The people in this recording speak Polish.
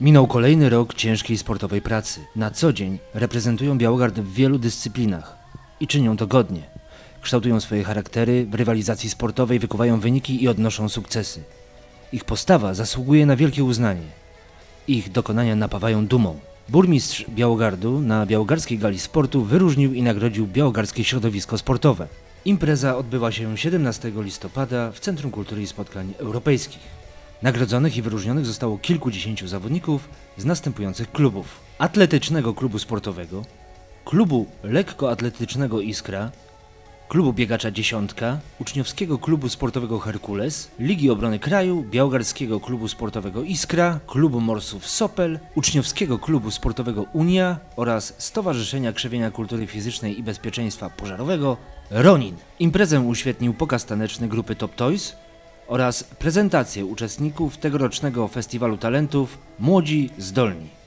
Minął kolejny rok ciężkiej sportowej pracy. Na co dzień reprezentują Białogard w wielu dyscyplinach i czynią to godnie. Kształtują swoje charaktery, w rywalizacji sportowej wykuwają wyniki i odnoszą sukcesy. Ich postawa zasługuje na wielkie uznanie. Ich dokonania napawają dumą. Burmistrz Białogardu na Białogardzkiej Gali Sportu wyróżnił i nagrodził Białogardzkie Środowisko Sportowe. Impreza odbyła się 17 listopada w Centrum Kultury i Spotkań Europejskich. Nagrodzonych i wyróżnionych zostało kilkudziesięciu zawodników z następujących klubów: Atletycznego Klubu Sportowego, Klubu Lekkoatletycznego Iskra, Klubu Biegacza Dziesiątka, Uczniowskiego Klubu Sportowego Herkules, Ligi Obrony Kraju, Białogardzkiego Klubu Sportowego Iskra, Klubu Morsów Sopel, Uczniowskiego Klubu Sportowego Unia oraz Stowarzyszenia Krzewienia Kultury Fizycznej i Bezpieczeństwa Pożarowego Ronin. Imprezę uświetnił pokaz taneczny grupy Top Toys oraz prezentację uczestników tegorocznego Festiwalu Talentów Młodzi Zdolni.